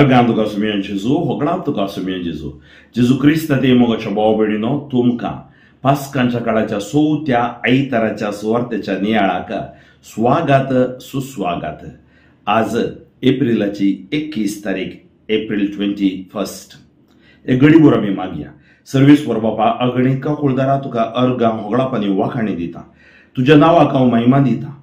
Argan tuka sumian Jesu, hoglan tuka sumian Jesu. Jesu Krista te mogaच्या भावबडिनो तुमकां पास्कांच्या काळाच्या सोवत्या आयताराच्या सुवार्थेच्या नियाळाक स्वागत सुस्वागत आज एप्रिलाची एकवीस तारीख एप्रिल ट्वेंटी फर्स्ट एक गडीबोर आमी मागया सर्वीस वर बापा अगणिका कुळदारा तुका अर्गा होगळापानी वाखाणी दिता तुज्या नांवाक हांव महिमा दिता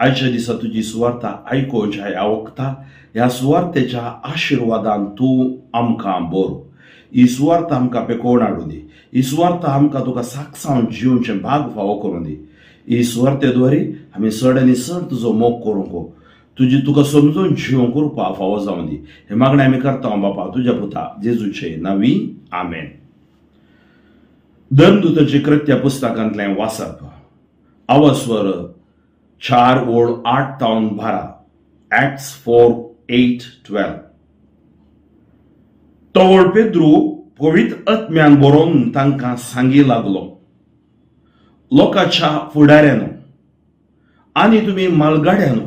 आयच्या दिसा तुजी सुवार्ता आयकोच ह्या वखता ह्या सुवार्थेच्या आशिर्वादान तूं आमकां बोर ही सुवार्थ आमकां पेकोवन हाडून दी ही सुवार्थ आमकां तुका साक्षांव जिवचे भाग फावो करून दी ही सुवार्ते द्वारे आमी चड आनी चड तुजो मोग करूंक तुजी तुका समजून जिवंक करपा फावो जावन दी हे मागणें आमी करता बापा तुज्या पुता जेजूचे नवी आमेन धनदूताची कृत्य पुस्तकांतलें वाचप अवस्वर चार ओळ आठ तावन भरा. ऍक्ट्स फोर एट ट्वेल्व तो पेद्रू पवित आत्म्यान बरोवन तांकां सांगी लागलो. लोकांच्या फुडाऱ्यान. आनी तुमी मालगाड्यान.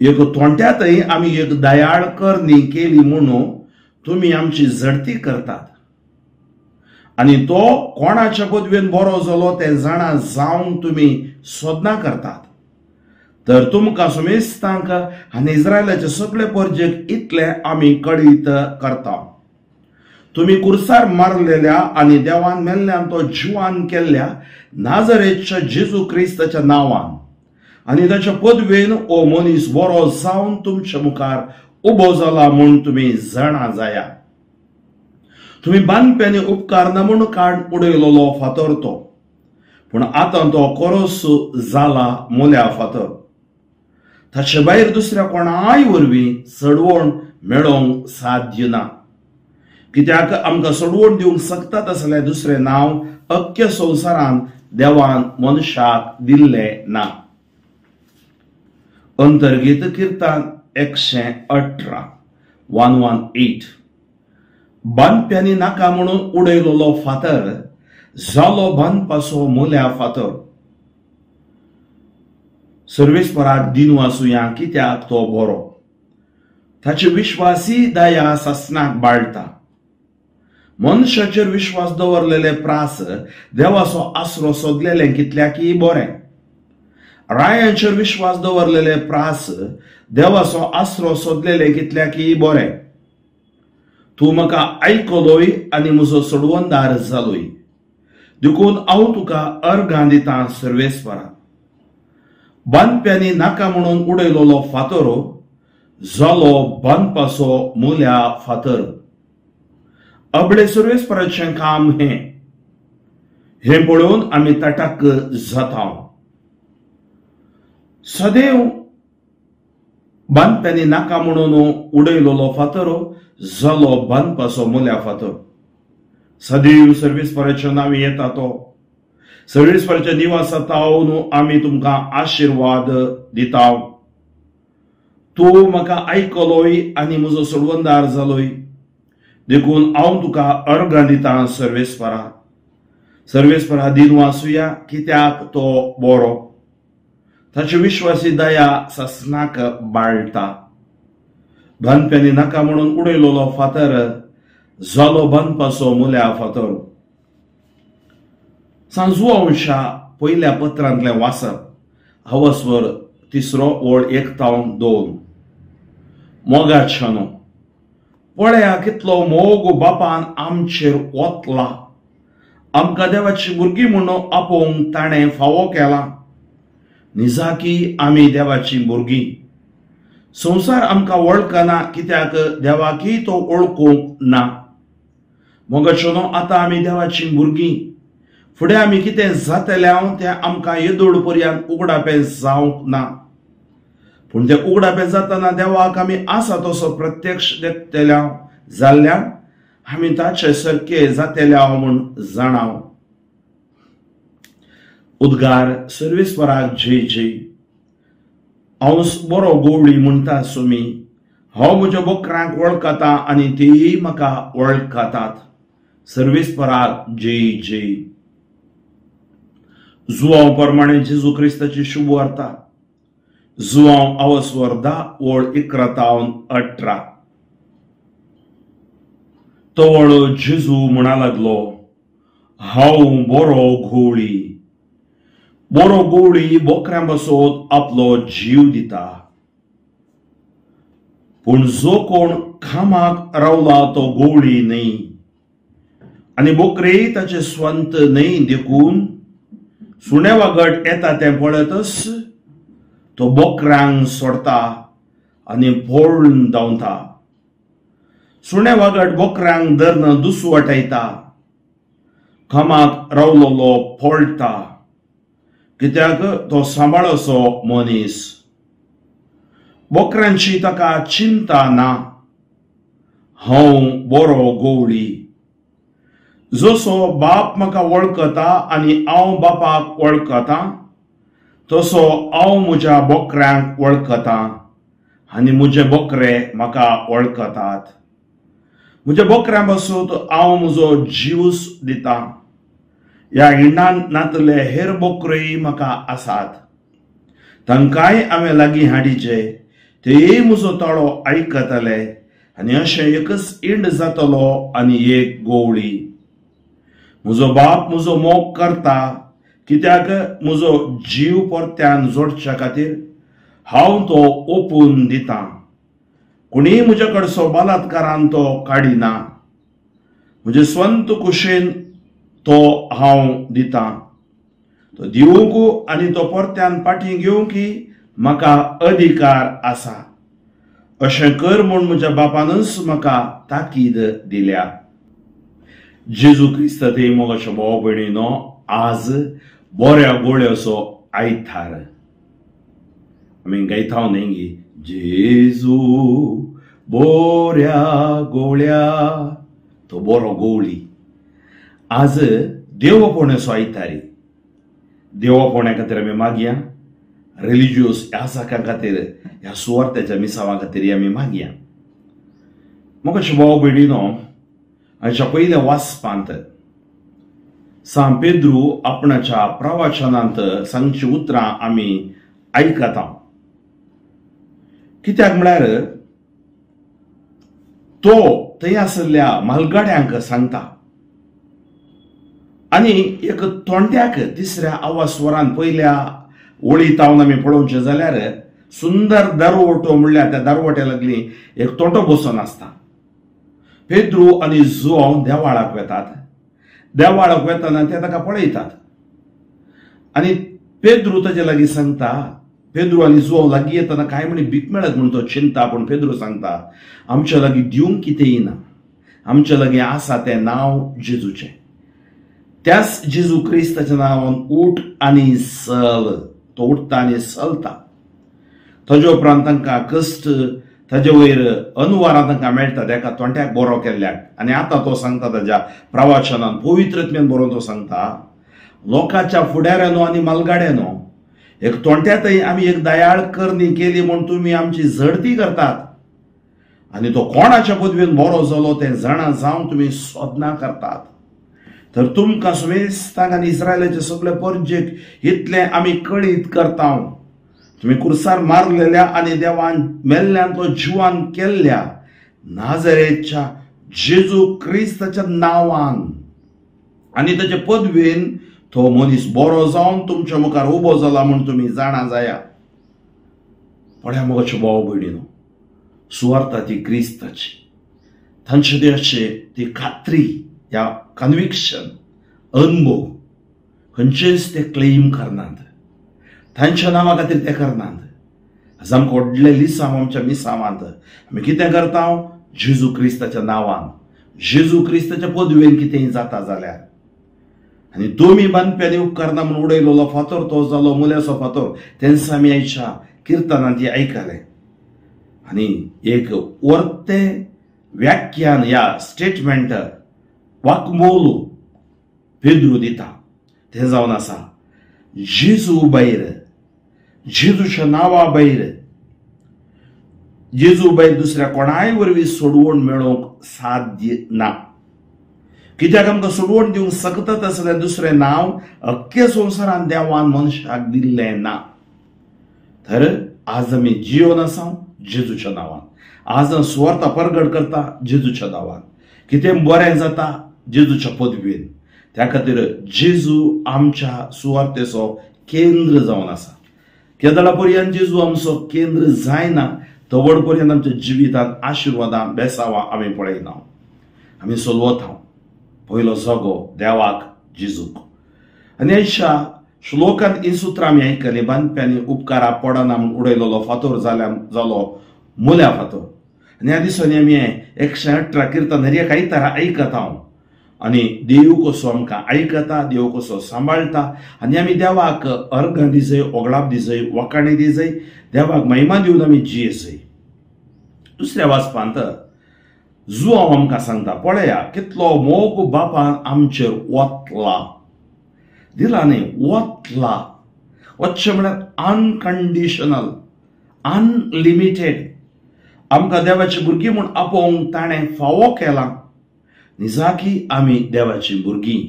एक तोंट्यातय आमी एक दयाळ करणी केली म्हणून तुमी आमची झडती करतात. आणि तो कोणाच्या पदवेन बरो जालो ते जाणा जावन तुमी सोदना करतात. तर तुमकां सुमेस्तांक आनी इस्रायलाचे सगळे परजेक इतले आमी कळीत करता तुमी कुर्सार मारलेल्या आनी देवान मेल्ल्यान तो जिवान केल्ल्या नाजरेच्या जेजू क्रिस्ताच्या नांवान. आनी ताच्या पदवेन ओ मनीस बरो जावन तुमच्या मुखार उबो जाला म्हूण तुमी जाणा जाया. तुम्ही बांदप्यांनी उपकार न म्हणून काड उडयलोलो फातर तो. पूण आतां तो कोरोस जाला मोल्या फातर. ताचे भायर दुसऱ्या कोणाय वरवीं सडवण मेळोवंक साध्य ना. कित्याक आमकां सडवण दिवंक शकता तसलें दुसरें नांव अख्ख्या संवसारान देवान मनशाक दिल्लें ना. अंतर्गीत किर्तान एकशें अठरा वन वन एट. बांदप्यांनी नाका म्हणून उडयलोलो फातर जालो बांदपासो मोल्या फातर. सर्वेश्वराक दिन वाचुया कित्याक तो बरो. ताचे विश्वासी दया सासनाक बाळटा मनशाचेर विश्वास दवरलेले प्रास देवाचो आसरो सोदलेले कितल्याकी बरें. रायांचेर विश्वास दवरलेले प्रास देवाचो आसरो सोदलेले कितल्याकी बरें. तूं म्हाका आयकलोय आनी म्हजो सोडवणदार जालोय देखून हांव तुका अर्घां दितां सर्वेस्परा बांदप्यांनी नाका म्हणून उडयलोलो फातरो जालो बांदपाचो मुल्या फातर अबडे सर्वेस्पराचें काम हें हें पळोवन आमी ताटाक जाता सदैव बांदप्यांनी नाका म्हणून उडयलोलो फातरो जालो बांदपाचो मुल्या फातर सदैव सर्वेस्पराच्या नावी येता तो सर्वेस्पराच्या निवासात न्हू आमी तुमकां आशिर्वाद दिता तूं म्हाका आयकलोय आनी म्हजो सोडवंदार जालोय देखून हांव तुका अर्घ दिता सर्वेस्परा सर्वेस्परा दिन वाचुया कित्याक तो बरो ताची विश्वासी दया ससनाक बाळटा बांदप्यांनी नाका म्हणून उडयलोलो फातर जालो बांदपाचो मुल्या फातर. सांजू अंशा पयल्या पत्रांतलें वाचप हवस्वर तिसरो ओळ एकतावन दोन. मोगा मोगाच्यानो पळया कितलो मोग बापान आमचेर ओतला. आमकां देवाची भुरगीं म्हणून आपोवंक ताणें फावो केला. निजाकी आमी देवाची भुरगीं संवसार आमकां वळखना कित्याक? देवाकी तो ओळखूंक ना. मोगाचोनो आतां आमी देवाची भुरगीं फुडें आमी कितें जातलें तें आमकां येदोड पर्यंत उगडापें जावंक ना. पूण तें उगडापें जातना देवाक आमी आसा तसो प्रत्यक्ष देखतल्या जाल्ल्यान आमी ताचे सारके हांव म्हूण जाणाव. उद्गार सर्वेस्वराक जय जय. हांव बरो गोवळी म्हणटा सुमी हांव म्हज्या बोकरांक वळखता आनी तेय म्हाका वळखतात सर्वेस्पराक जय जय जुवांव प्रमाणे जेजू क्रिस्ताची शुभ वार्ता जुवांव आवस वर्धा ओळ इकरा तावन अठरा तो जेजू म्हणा लागलो हांव बरो घोळी बरो गोवळी बोकऱ्यां बसोत आपलो जीव दिता पूण जो कोण खामाक रावला तो गोळी न्हय आनी बोकरे ताचे स्वंत न्हय देखून सुणे वागड येता तें पळयतच तो बोकऱ्यांक सोडता आनी फोडून धांवता सुणे वागट बोकऱ्यांक धरन दुसू वाटयता खामाक रावलोलो पळटा कित्याक तो सांबाळसो मनीस बोकऱ्यांची ताका चिंता ना हांव बरो गोवळी जसो बाप म्हाका वळखता आनी हांव बापाक वळखता तसो हांव म्हज्या बोकऱ्यांक वळखता आनी म्हजे बोकरे म्हाका वळखतात म्हज्या बोकऱ्यां बसून हांव म्हजो जीवस दितां ह्या इंडान नातले हेर बोकऱ्योय म्हाका आसात. तांकांय हांवें लागीं हाडिचे तेय म्हजो तळो आयकतले आनी अशें एकच इंड जातलो आनी एक गोवळी. म्हजो बाप म्हजो मोग करता कित्याक म्हजो जीव परत्यान जोडच्या खातीर हांव तो ओपून दितां. कोणीय म्हजे कडचो बलात्कारान तो काडिना म्हजे स्वंत कुशेन तो हांव दितां. तो दिवंक आनी तो परत्यान फाटीं घेवंकी म्हाका अधिकार आसा. अशें कर म्हूण म्हज्या बापानच म्हाका ताकीद दिल्या. जेजू क्रिस्त थंय अशें भाव भयणीनो आज बऱ्या गोळ्याचो आयतार आमी गायता न्ही जेजू बोऱ्या गोळ्या तो बरो गोवळी आज देवपोण्याचो आयतारी देवपोण्या खातीर आमी मागया. रिलिजियस ह्या साकां खातीर ह्या सुवार्थाच्या मिसावा खातीर आमी मागया. म्हाका भाव भयणीनो हाच्या पयल्या वाचपांत सां पेद्रू आपणाच्या प्रवचनांत सांगची उतरां आमी आयकता कित्याक म्हळ्यार तो थंय आसल्या म्हालगाड्यांक सांगता. आनी एक तोंड्याक तिसऱ्या आवाज स्वरान पयल्या ओळी तावन आमी पळोवचे जाल्यार सुंदर दारवटो म्हणल्यार त्या दारवट्या लागली एक तोंटो बसून आसता. पेद्रू आनी जुआव देवाळाक वेतात. देवाळाक वेतना ते ताका पळयतात. आनी पेद्रू ताजे लागीं सांगता पेद्रू आनी जुआव लागीं येतना कांय म्हणी भीक मेळत म्हूण तो चिंता पूण पेद्रू सांगता आमच्या लागीं दिवंक कितेंय ना. आमच्या लागीं आसा तें नांव जेजूचें. त्याच जिजू क्रिस्ताच्या नांवान उठ आनी सल तो उठता आनी चलता ताजे उपरांत तांकां कश्ट ताजे वयर अनुवारां तांकां मेळटा तेका तोंड्याक बरो केल्ल्याक आनी आतां तो सांगता ताज्या प्रवाशनान पवित्रत्म्यान बरो तो सांगता लोकांच्या फुडाऱ्यानो आनी मालगाड्यानो एक तोंट्यातय आमी एक दयाळ करणी केली म्हूण तुमी आमची झडती करतात. आनी तो कोणाच्या पदवेन बरो जालो तें जाणा जावन तुमी सोदना करतात. तर तुमकां सुमेस्तांक आनी इस्रायलाचे सगळे परजेक इतलें आमी कळीत करता तुम्ही कुर्सार मारलेल्या आणि देवान मेल्ल्यान तो जिवान केल्ल्या नाजरेच्या जेजू क्रिस्ताच्या नांवान. आनी ताचे पदवेन तो मनीस बरो जावन तुमच्या मुखार उबो जाला म्हूण तुमी जाणा जाया. पळया मोगाचे भाव भयणीनो सुवार्ता ती क्रिस्ताची तांचे देवाचे ती खात्री या कन्विक्शन अनुभव खंयचेच ते क्लेम करनात तांच्या नांवा खातीर ते करनात आज आमकां व्हडलें लिसांव आमच्या मिसांवांत आमी कितें करता जेजू क्रिस्ताच्या नांवान जेजू क्रिस्ताच्या पदवेन कितेंय जाता जाल्यार आनी दोमी बांदपी आनी उपकारना म्हूण उडयलेलो फातर तो जालो मुल्याचो फातर तेन्ना आमी आयच्या किर्तनांत आयकलें आनी एक वर्ते व्याख्यान ह्या स्टेटमेंट वाकमोल पेद्रू दिता ते जावन आसा जेजू भायर जेजूच्या नांवा भायर जेजू भायर दुसऱ्या कोणाय वरवीं सोडवण मेळोवंक साध्य ना कित्याक आमकां सोडवण दिवंक सकतत असलें दुसरें नांव अख्खे संवसारान देवान मनशाक दिल्लें ना तर आज आमी जियोन आसा जेजूच्या नांवान आज सुवार्ता परगड करता जेजूच्या नांवान कितें बरें जाता जेजूच्या पदवेन त्या खातीर जेजू आमच्या सुवार्थेचो केंद्र जावन आसा केदळा पर्यंत जेजू आमचो केंद्र जायना तवड पर्यंत आमच्या जिवितांत आशिर्वादां बेसावां आमी पळयना आमी सोलवत हांव पयलो जगो देवाक जेजूक आनी अशा श्लोकांत ही सुत्रां आमी आयकली बांदप्यांनी उपकारा पडना म्हूण उडयलेलो फातोर जाल्या जालो मुल्या फातोर आनी ह्या दिसांनी आमी एकशे अठरा किर्तन हर एक आयतारा आयकत हांव आनी देव कसो आमकां आयकता देव कसो सांबाळटा आनी आमी देवाक अर्घ दिजय ओगळाप दिजय वकाणी दिजय देवाक महिमा दिवन आमी जियेसय दुसऱ्या वाचपांत जुआंव आमकां सांगता पळया कितलो मोग बापान आमचेर वतला दिला न्ही वतला वच्चें म्हळ्यार अनकंडिशनल अनलिमिटेड आमकां देवाची भुरगीं म्हूण आपोवंक ताणें फावो केला. निजाकी आमी देवाची भुरगीं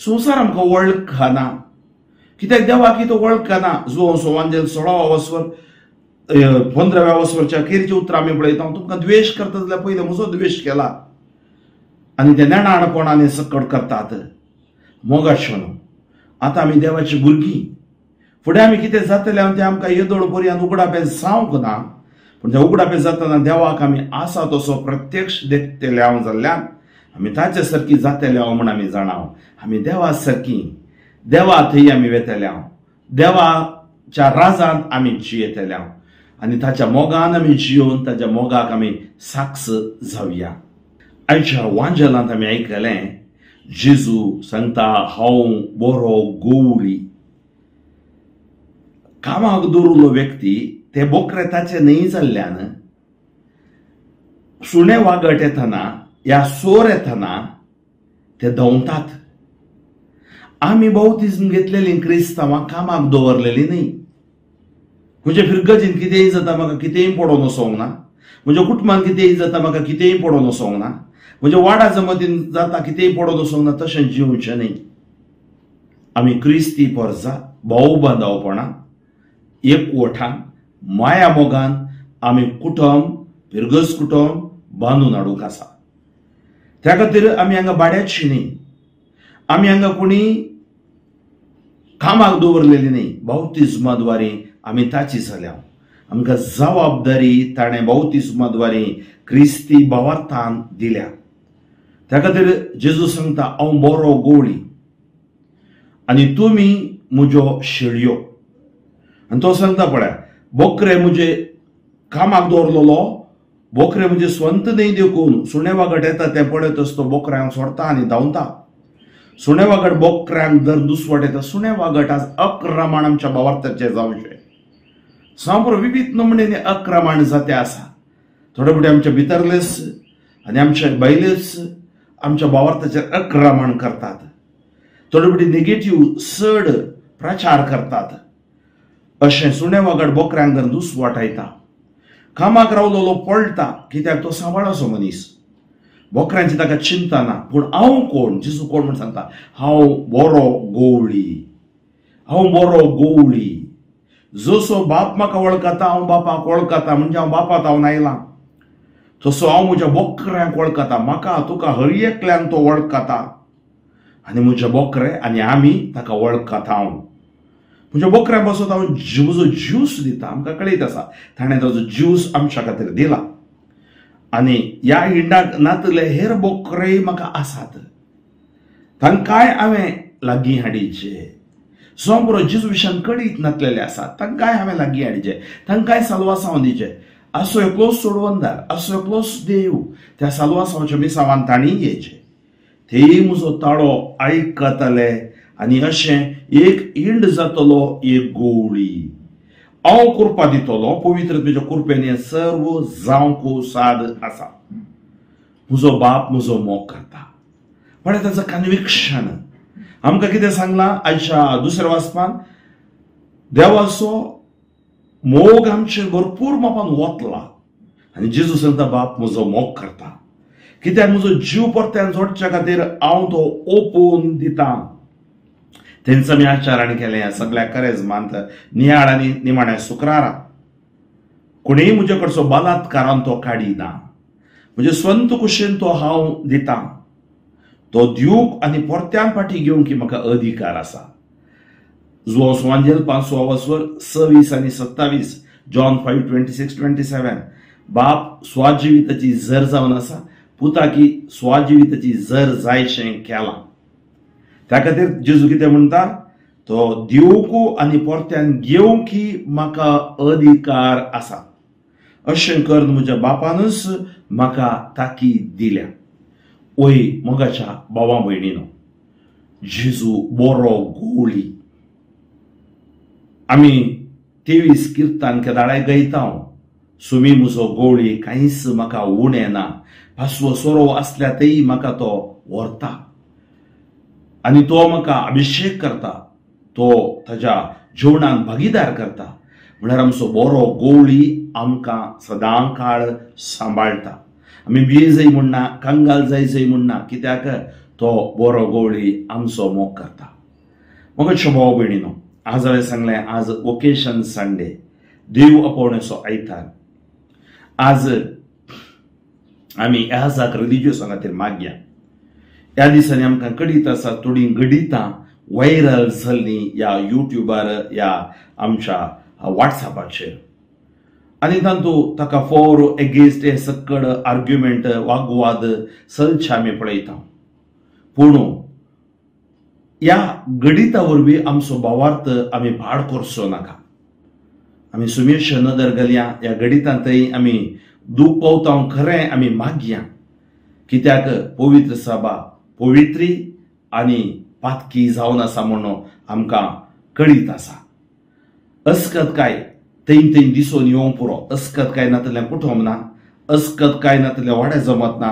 संवसार आमकां वळखना कित्याक देवाकी तो वळखना जो सोवांजेल सोळावा वस्वर पंदराव्या वस्वरच्या अखेरची उतरां आमी पळयता तुमकां द्वेश करता जाल्यार पयलीं म्हजो द्वेश केला आनी ते नेणाणपणांनी सकट करतात मोगाशें आतां आमी देवाची भुरगीं फुडें आमी कितें जातलें तें आमकां येदोळ पर्यंत उगडापे जावंक ना पूण त्या उगडापे जातना देवाक आमी आसा तसो प्रत्यक्ष देखतेले हांव जाल्ल्यान आमी ताचे सारकी जातले हांव म्हण आमी जाणाव आमी देवा सारकी देवा थंय आमी वेतेले हांव देवाच्या राजांत आमी जियेतेले हांव आनी ताच्या मोगान आमी जियोवन ताच्या मोगाक आमी साक्ष जावया आयच्या वांजलांत आमी आयकलें जेजू सांगता हांव बरो गोवळी कामाक दवरलो व्यक्ती ते बोकरे न्हय जाल्ल्यान सुणे वागट येतना या सोर येतना ते दवतात आमी बावतिजम घेतलेली क्रिस्तांवां कामाक दवरलेली न्ही. म्हणजे फिरगजीन कितेंय म्हणजे म्हणजे जाता म्हाका कितेंय पडोन वसोंक ना म्हज्या कुटुंबान कितेंय जाता म्हाका कितेंय पडोन वसोंक ना म्हज्या वाडा जमतीन जाता कितेंय पडोन वसोंक ना तशें जिवचें न्ही. आमी क्रिस्ती परजा भाऊ बांदावपणां एकवटान माया मोगान आमी कुटुंब फिरगज कुटुंब बांदून हाडूंक आसा त्या खातीर आमी हांगा भाड्याची न्ही. आमी हांगा कोणी कामाक दवरलेली न्ही. बावतिजमाद्वारे आमी ताची जाल्या आमकां जबाबदारी ताणें बावतिजमाद्वारे क्रिस्ती भावार्थान दिल्या. त्या खातीर जेजू सांगता हांव बरो गोवळी आनी तुमी म्हज्यो शेळयो. आनी तो सांगता पळय बोकरे म्हजे कामाक दवरलेलो बोकरे म्हणजे स्वंत न्हय देखून सुणे वागट येता ते पळयत आसतो बोकऱ्यांक सोडता आनी धांवता सुणे वागट बोकऱ्यांक जर दुसवट येता सुणे वागट आज अक्रमाण आमच्या भावार्थाचे जावचे सांबर विविध नमुन्याने अक्रमाण जाते आसा थोडे फुडें आमच्या भितरलेच आनी आमचे बैलेच आमच्या बावार्थाचेर अक्रमण करतात. थोडे फुडें नेगेटीव चड प्रचार करतात. अशें सुणे वागड बोकऱ्यांक धरून दुस वाटायता. कामाक रावलेलो पळटा कित्याक तो सांबाळासो मनीस. बोकऱ्यांची ताका चिंता ना पूण हांव कोण? जिसू कोण म्हण सांगता हांव बरो गोवळी. हांव बरो गोवळी. जसो बाप म्हाका वळखता हांव बापाक वळखता म्हणजे हांव बापात हांव आयलां तसो हांव म्हज्या बोकऱ्यांक वळखता म्हाका तुका हर एकल्यान तो वळखता. आनी म्हज्या बोकरे आनी आमी ताका वळखता हांव. म्हणजे बोकऱ्या बसत हांव म्हजो ज्यूस दिता आमकां कळीत आसा. ताणें ताजो ज्यूस आमच्या खातीर दिला. आनी ह्या हिंडाक नातले हेर बोकरेय म्हाका आसात. तांकांय हांवें लागीं हाडिचे? सोमरो जेजू विशयान कळीत नातलेले आसात तांकांय हांवें लागीं हाडचे? तांकांय सालवासांव दिचे? असो एकलोच सोडवंदार असो एकलोच देव त्या सालवासांवच्या मिसावान तांणी येचे थंय म्हजो ताळो आयकतले आनी अशें एक इंड जातलो एक गोळी हांव कुरपा दितलो पवित्र तुज्या कुरपेन हें सर्व जावंक साद आसा म्हजो बाप म्हजो मोग करता म्हळ्यार ताचं कन्विक्शन आमकां कितें सांगलां आयच्या दुसऱ्या वाचपान देवाचो मोग आमचे भरपूर मापान वतला आनी जेजू सांगता बाप म्हजो मोग करता कित्याक म्हजो जीव परत्यान जोडच्या खातीर हांव तो ओपोवन दितां तेंचं मी आचारण केलें सगळ्या करेज मानत नियाळ आनी निमाण्या शुक्रारा. कोणीय म्हजे कडचो बलात्कारान तो काडिना म्हणजे स्वंत कुशेन तो हांव दितां. तो दिवंक आनी परत्यान फाटी घेवंक म्हाका अधिकार आसा जो सुवांजेल पांच वसवर सव्वीस आनी सत्तावीस John five twenty six twenty seven बाप स्वाजिविताची जर जावन आसा पुताकी स्वाजिविताची जर जायशें केलां. त्या खातीर जेजू कितें म्हणटा तो दिवंकू आनी परत्यान ही म्हाका अधिकार आसा अशें कर म्हज्या बापानच म्हाका ताकी दिल्या. ओय मोगाच्या भावा भयणीनो जेजू बरो गोळी. आमी तेवीस किर्तान केदाळे गयता सुमी म्हजो गोळी कांयच म्हाका उणें ना पासवो सोरो आसल्यातय म्हाका तो व्हरता. आनी तो म्हाका अभिशेक करता तो ताच्या जेवणान भागीदार करता. म्हणल्यार आमचो बरो गोवळी आमकां सदां काळ सांबाळटा. आमी बिये जाय म्हणना कंगाल जाय जाय म्हणना कित्याक? तो बरो गोवळी आमचो मोग करता. मोगाच्यो भाव भयणीनो आज हांवें सांगलें आज ओकेशन संडे देव अपोवणेचो आयतार. आज आमी ह्या रिलिजियसा खातीर मागया. ह्या दिसांनी आमकां कडीत आसा थोडीं गडितां व्हायरल जाल्लीं ह्या युट्यूबार ह्या आमच्या वॉट्सॅपाचेर आनी तातूंत ताका फॉर एगेन्स्ट हे सक्कड आर्ग्युमेंट वागवाद सलचे आमी पळयता. पूण ह्या गणिता वरवीं आमचो भावार्थ आमी भाड करचो नाका. आमी सुमेश नदर घालया ह्या गणितांतय आमी दूख पावता खरें आमी मागया. कित्याक पवित्र सभा पवित्री आनी पातकी जावन आसा म्हणून आमकां कळीत आसा अस्कत काय थंय थंय दिसून येवंक पुरो. अस्कत काय नातल्या कुटुंब ना अस्कत काय नातलें वाडे जमत ना?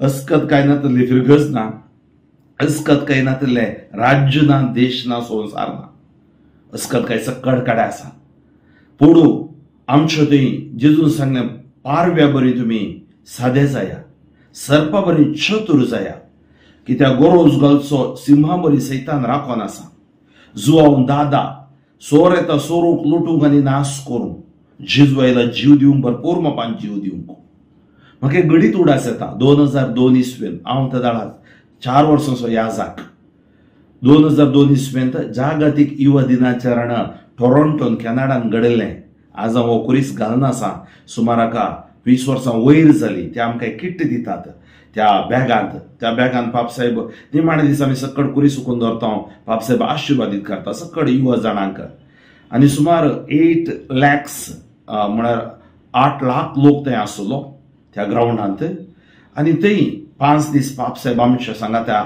अस्कत काय नातले फिरगस ना? अस्कत काय नातले राज्य ना देश ना संसार ना? अस्कत काय सक्कड आसा पूण आमच्यो थंय जेजून सांगलें पारव्या बरी तुमी सादे जाया. सर्पा बरी चतुर जाया. कित्याक गोरोज घालचो सिंहा बरी सैतान राखोन आसा जुवावन दादा सोर येता सोरूंक लुटूंक आनी नास करूंक जेजू आयला जीव दिवंक भरपूर मोपान जीव दिवंक म्हाका एक गडीत उडास येता दोन हजार दोन इसवेन हांव त्या दाळात चार वर्सांचो याजाक दोन हजार दोन इसवेंत जागतीक युवा दिनाचरण टोरोंटोन कॅनडान घडयलें आज हांव कुरीस घालना आसा सुमाराका वीस वर्सां वयर जाली ते आमकां किट्ट दितात त्या बॅगांत त्या बॅगांत बापसाहेब निमाणे दिसा आमी सक्कड कुरी सुकून दवरता बापसाहेब आशिर्वादीत करता सक्कड युवा जाणांक. आनी सुमार एट लॅक्स म्हळ्यार आठ लाख लोक थंय आसलो त्या ग्रावंडांत आनी थंय पांच दीस बापसाहेब आमच्या सांगात्या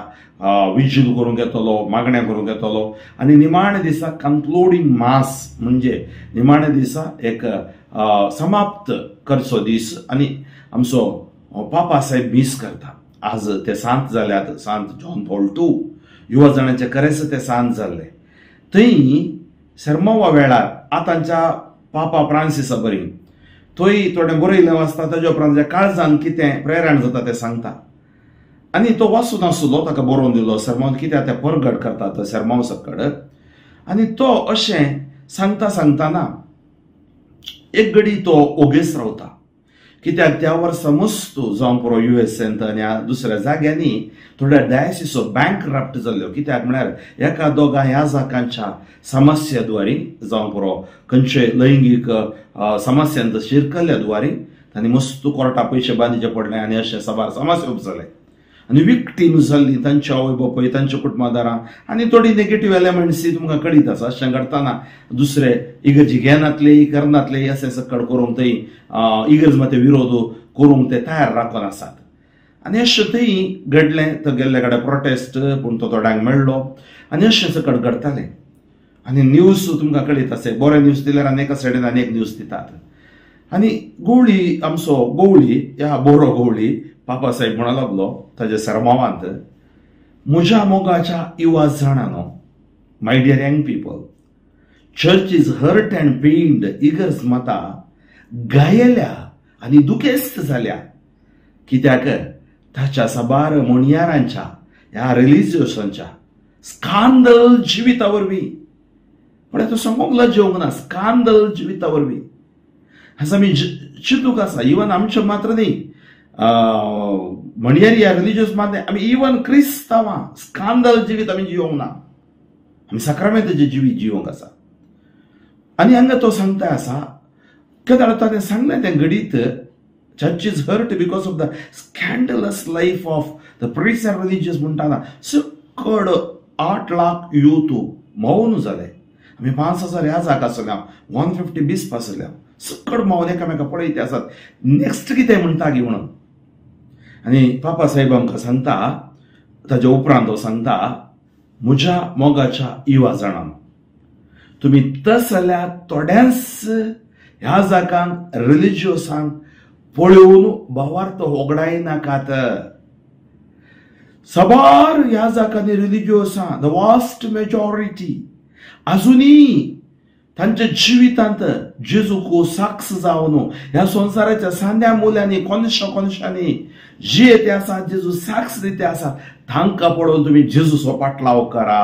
विजील करूंक येतलो मागण्या करूंक येतलो आनी निमाणे दिसा कन्क्लुडींग मास म्हणजे निमाणे दिसा एक समाप्त करचो दीस. आनी आमचो पापा साहेब मिस करता आज ते सांत जाल्यात सांत जॉन पॉल टू युवा जाणांचे खरेंच ते सांत जाल्ले थंय शर्मावा वेळार आतांच्या पापा फ्रांसिसा बरी. थंय थोडें बरयलें वाचता ताज्या उपरांत जे काळजान कितें प्रेरण जाता तें सांगता आनी तो वाचून आसलो ताका बरोवन दिलो शर्मावन कित्याक ते परगट करता तो सरमाव सकड आनी तो अशें सांगता सांगताना एक घडी तो ओगेस रावता कित्याक त्या वर्सा मस्त जावं पुरो यु एस एन आनी दुसऱ्या जाग्यांनी थोड्या डायसिसो बँक क्राफ्ट जाल्ल्यो कित्याक म्हळ्यार एका दोगा ह्या जाकांच्या समस्या द्वारे जावं पुरो खंयचे लैंगीक समस्यांत शिरकल्ल्या द्वारे तांणी मस्त कोर्टा पयशे बांदिचे पडले आनी अशें सभार समस्या उपजले आनी विक्टीम जाल्ली तांच्या आवय बापूय तांच्या कुटुंबादारां आनी थोडी नेगेटीव्ह एलिमेंट्स तुमकां कळीत आसा. अशें घडटाना दुसरे इगर्जी घेनातले करनातले अशें सकड करूंक थंय इगर्ज माते विरोध करूंक ते तयार राखून आसात. आनी अशें थंय घडलें तो गेल्ले कडेन प्रोटेस्ट पूण तो थोड्यांक मेळ्ळो आनी अशें सकड घडतालें. आनी न्यूज तुमकां कळीत आसा बरे न्यूज दिल्यार आनी एका सायडीन आनी एक न्यूज दितात. आनी गोवळी आमचो गोवळी ह्या बोरो गोवळी बाबासाहेब म्हणा लागलो ताच्या सरमावांत म्हज्या मोगाच्या युवा न्हू my dear young people church is hurt and pained इगर्ज मता गायल्या आनी दुखेस्त जाल्या कित्याक? ताच्या सबार मोणयारांच्या ह्या रिलिजियसांच्या स्कांदल जिविता वरवीं पण तो समोगला जेवंक ना स्कांदल जिविता वरवीं हाचा मी चिंतूक आसा इवन आमचे मात्र न्ही. म्हणल्यार ह्या रिलिजियस माते आमी इवन क्रिस्तांवां स्कांदल जिवीत आमी जिवंक ना आमी सक्रामेंताचें जिवीत जिवंक आसा आनी हांगा तो सांगता आसा कित्याक ताणें सांगलें तें घडीत church hurt because of the the scandalous of the the priests and religious म्हणटाना सकड आठ लाख युथ मौन जाले आमी पांच हजार ह्या जागा आसल्या वन फिफ्टी बीस पासल्या सकड मौन एकामेका पळयते आसात नेक्स्ट कितें म्हणटा गी म्हणून. आनी पापा साहेब आमकां सांगता ताज्या उपरांत तो सांगता म्हज्या मोगाच्या इवाजणान तुमी तस जाल्यार थोड्यांच ह्या जागांक रिलिजियसांक पळोवन भावार्थ होगडाय नाकात. सबार ह्या जागांनी रिलिजियसां द वास्ट मेजॉरिटी अजूनही तांचे जिवितांत जेजूक साक्ष जावन ह्या संवसाराच्या सांद्या मुल्यांनी कोनशा कोनशांनी जे ते आसा जेजू साक्ष दिते आसा तांकां पळोवन तुमी जेजूचो पाटलाव करा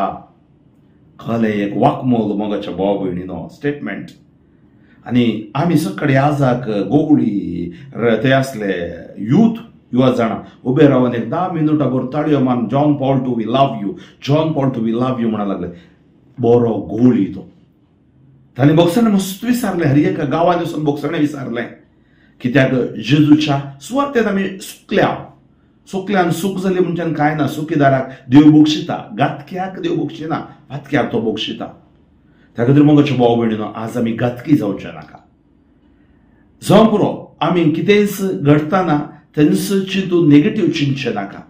खले एक वाकमोल मोगाच्या भाव भयणीनो स्टेटमेंट आणि आमी सकाळी आजाक गोगुळी ते असले यूथ युवा जाणा उबे रावन एक धा मिनटां भर ताळयो मान John Paul two we love you John Paul two we love you म्हणा लागले बरो गोळी तो त्याने बोक्साणे मस्त विचारले हर एका गांवांत वचून बोक्साणे विचारलें कित्याक जेजूच्या सुवातेंत आमी सुकल्या. सुकल्यान सूख जाली म्हणच्यान कांय ना सुखीदाराक देव बोक्षिता गातक्याक देव बोक्षिना भातक्याक तो बोक्षिता त्या खातीर मोगाच्या भाव भयणीनो आज आमी गातकी जावचे नाका. जावं पुरो. आमी कितेंच घडटाना तेंच चिंतून नेगेटीव चिंतचे नाका.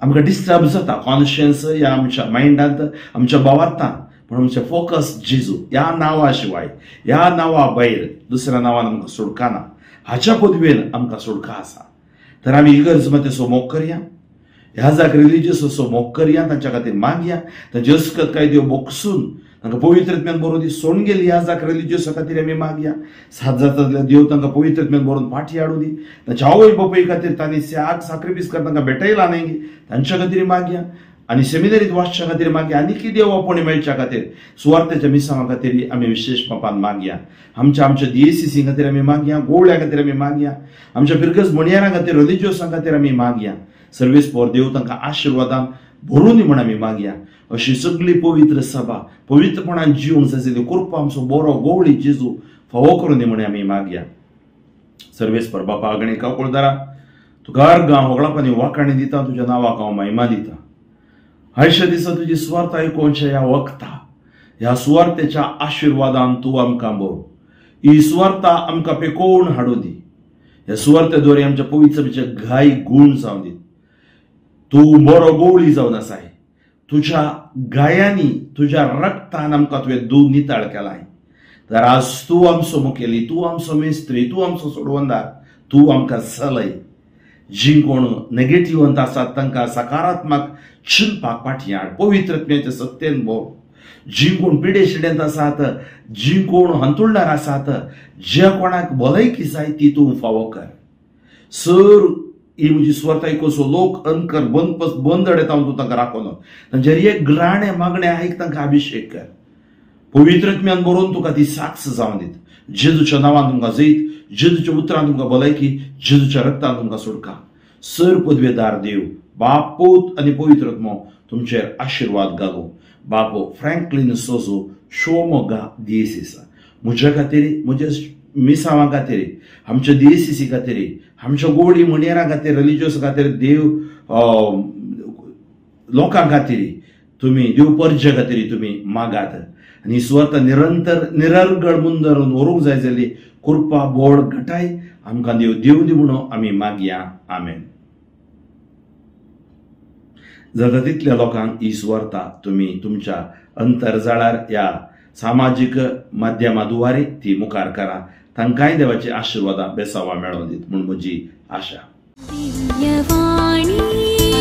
आमकां डिस्टर्ब जाता. कॉन्शियन्स या आमच्या मायंडांत आमच्या भावार्थांत पण आमचे फोकस जिजू ह्या नांवा शिवाय ह्या नांवा भायर दुसऱ्या नांवान आमकां सुटका हाच्या पदवेन आमकां सुटका आसा तर आमी इगर्ज मते सोमोग करया. ह्या जाग रिलीजियस असो करया तांच्या खातीर मागया. तांचे अस्कत काय देव बोगसून तांकां पवित्रत्म्यान बरोवन ती सोडून गेली ह्या जाग रिलिजियस खातीर आमी मागया. सात जाता देव तांकां पवित्रत्म्यान बरोवन फाटी हाडूं दी. तांच्या आवय बापूय खातीर तांणी आग साखरीपीस करता तांकां भेटयला न्ही. तांच्या खातीर मागया. आनी सेमिनरीत वाचच्या खातीर मागया आनी देव ओपणी मेळच्या खातीर सुवार्थेच्या मिसांवा खातीर आमी विशेष मापान मागया. आमच्या आमच्या डीएसीसी खातीर आमी मागया गोवळ्या खातीर आमी मागया आमच्या फिरकस मणियारां खातीर रिलिजियसां खातीर आमी मागया. सर्वीस पोर देव तांकां आशिर्वादान भरून म्हण आमी मागया. अशी सगळी पवित्र सभा पवित्रपणान जिवंक जाय कृपा आमचो बरो गोवळी जेजू फावो करून म्हण आमी मागया. सर्वेस पर बापा आगणे कावकुळदारा तुकार गांव होगळापणी वाकाणी दिता तुज्या नांवाक हांव महिमा दिता. आयशा दिसा तुजी स्वार्थ आयकोवचे ह्या वखता ह्या सुवार्थेच्या आशिर्वादान तूं आमकां बरो ही सुवार्था आमकां पेकोवन हाडू दी. ह्या सुवार्थे द्वारे आमच्या पवित्रचे घाय गूण जावन दी. तूं बरो गोवळी जावन आसाय तुझ्या गायांनी तुझ्या रक्तान आमकां तुवें दूद निताळ केलाय तर आज तूं आमचो मुखेली तूं आमचो मेस्त्री तूं आमचो सोडवंदार तूं आमकां सलय जी कोण नेगेटिव्ह आसात तांकां सकारात्मक चिंतपाक फाटी हाड पवित्रत्म्याचे सत्तेन बोल. जी कोण पिडे शिडेंत आसात जी कोण आसात जे कोणाक भलायकी जाय ती तूं फावो कर. सर ही म्हजी स्वता कसो लोक अंकर बंद बंद येता तूं तांकां राखलो तांचेर एक ग्राणे मागणे आयक तांकां अभिशेक कर. पवित्रत्म्यान बरोवन तुका ती साक्ष जावन दित. जेजूच्या नांवान तुमकां जैत जिजूच्या उतरान तुमकां भलायकी जिजूच्या रक्तान तुमकां सोडका सर पदवेदार देव बापूत आनी पवित्रत्मो तुमचेर आशिर्वाद घालूं बापू फ्रँकलीन सोजो शोमोगा दिएसिसा म्हज्या खातीर म्हज्या मिसांवा खातीर आमच्या दिएसिसी खातीर आमच्या गोडी मणियारां खातीर रिलिजियस खातीर देव लोकां खातीर तुमी देव परजे खातीर तुमी मागात आनी स्वता निरंतर निरर्गड मुंदरून व्हरूंक जाय जाली कृपा बोड घटाय आमकां देव देव दी म्हणून आमी मागया. आमेन. जाता तितल्या लोकांक ही सुवार्ता तुमी तुमच्या अंतरजाळार ह्या सामाजीक माध्यमाद्वारे ती मुखार करा. तांकांय देवाची आशिर्वादां बेसावा मेळोवन दीत म्हूण म्हजी आशा. दिव्यवाणी.